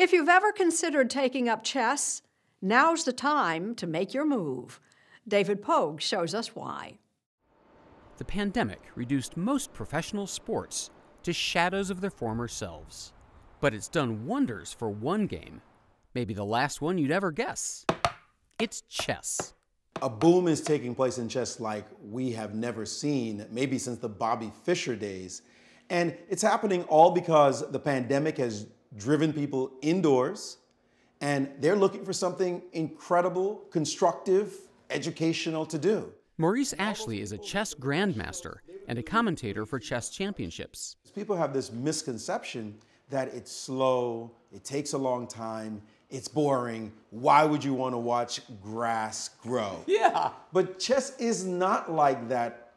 If you've ever considered taking up chess, now's the time to make your move. David Pogue shows us why. The pandemic reduced most professional sports to shadows of their former selves. But it's done wonders for one game, maybe the last one you'd ever guess. It's chess. A boom is taking place in chess like we have never seen, maybe since the Bobby Fischer days. And it's happening all because the pandemic has driven people indoors and they're looking for something incredible, constructive, educational to do. Maurice Ashley is a chess grandmaster and a commentator for chess championships. People have this misconception that it's slow, it takes a long time, it's boring. Why would you want to watch grass grow? Yeah. But chess is not like that.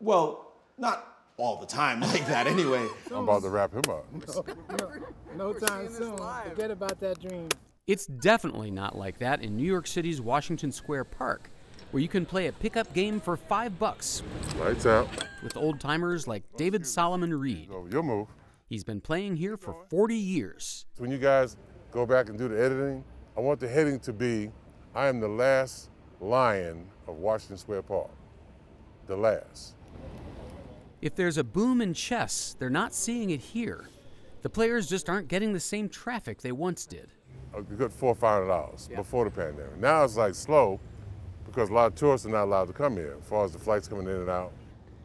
Well, not all the time like that anyway. I'm about to wrap him up. No, no time soon. Forget about that dream. It's definitely not like that in New York City's Washington Square Park, where you can play a pickup game for five bucks Lights out. with old timers like David Solomon Reed. So your move. He's been playing here for 40 years. When you guys go back and do the editing, I want the heading to be I am the last lion of Washington Square Park. The last. If there's a boom in chess, they're not seeing it here. The players just aren't getting the same traffic they once did. A good four or five hundred dollars before the pandemic. Now it's like slow because a lot of tourists are not allowed to come here as far as the flights coming in and out.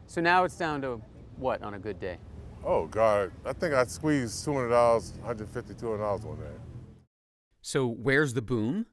So now it's down to what on a good day? Oh God, I think I squeezed two hundred dollars, 150 200 dollars one day. So where's the boom?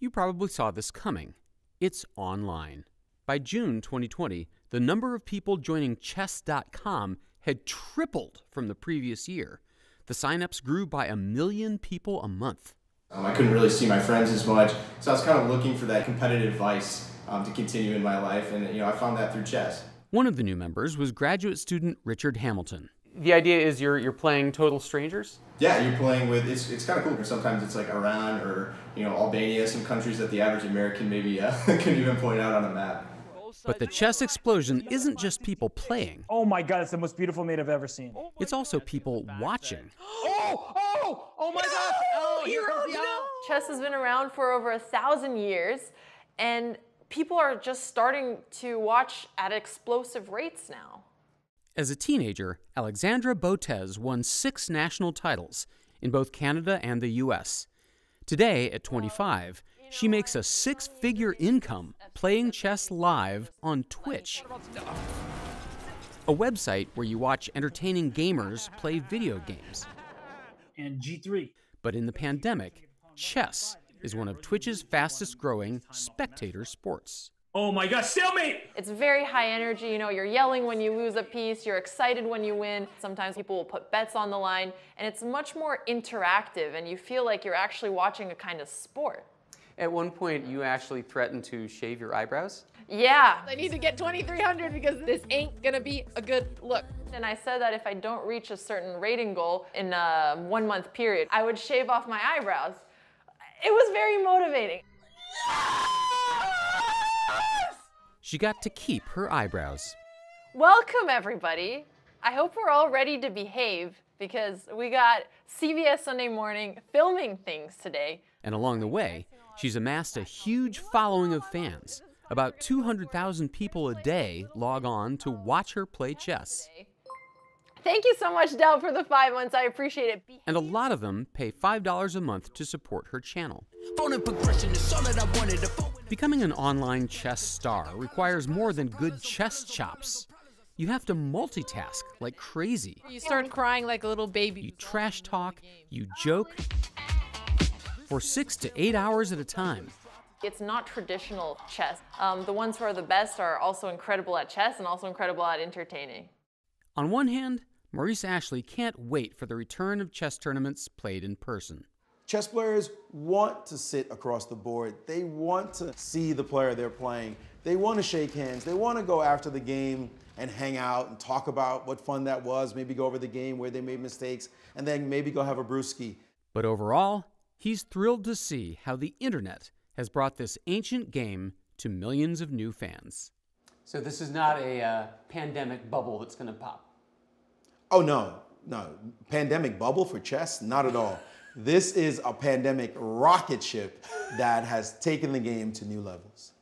You probably saw this coming. It's online. By June 2020, the number of people joining chess.com had tripled from the previous year. The signups grew by a million people a month. Um, I couldn't really see my friends as much, so I was kind of looking for that competitive vice um, to continue in my life, and you know I found that through chess. One of the new members was graduate student Richard Hamilton. The idea is you're you're playing total strangers? Yeah, you're playing with it's it's kind of cool because sometimes it's like Iran or you know Albania, some countries that the average American maybe uh, couldn't even point out on a map. But the chess explosion isn't just people playing. Oh my god, it's the most beautiful mate I've ever seen. It's also people watching. Oh, oh, oh my god! Oh, here comes the owl. Chess has been around for over a thousand years, and people are just starting to watch at explosive rates now. As a teenager, Alexandra Botez won six national titles in both Canada and the US. Today, at 25, she makes a six figure income playing chess live on Twitch, a website where you watch entertaining gamers play video games. And G3. But in the pandemic, chess is one of Twitch's fastest growing spectator sports. Oh my god, stalemate! It's very high energy, you know, you're yelling when you lose a piece, you're excited when you win. Sometimes people will put bets on the line, and it's much more interactive, and you feel like you're actually watching a kind of sport. At one point, you actually threatened to shave your eyebrows? Yeah. I need to get 2300 because this ain't gonna be a good look. And I said that if I don't reach a certain rating goal in a one month period, I would shave off my eyebrows. It was very motivating. She got to keep her eyebrows. Welcome, everybody. I hope we're all ready to behave because we got CBS Sunday Morning filming things today. And along the way, she's amassed a huge following of fans. About 200,000 people a day log on to watch her play chess. Thank you so much, Dell, for the five months. I appreciate it. And a lot of them pay $5 a month to support her channel. Becoming an online chess star requires more than good chess chops. You have to multitask like crazy. You start crying like a little baby. You trash talk, you joke for six to eight hours at a time. It's not traditional chess. Um, the ones who are the best are also incredible at chess and also incredible at entertaining. On one hand, Maurice Ashley can't wait for the return of chess tournaments played in person. Chess players want to sit across the board. They want to see the player they're playing. They want to shake hands. They want to go after the game and hang out and talk about what fun that was, maybe go over the game where they made mistakes, and then maybe go have a brewski. But overall, he's thrilled to see how the internet has brought this ancient game to millions of new fans. So this is not a uh, pandemic bubble that's going to pop. Oh no, no, pandemic bubble for chess? Not at all. This is a pandemic rocket ship that has taken the game to new levels.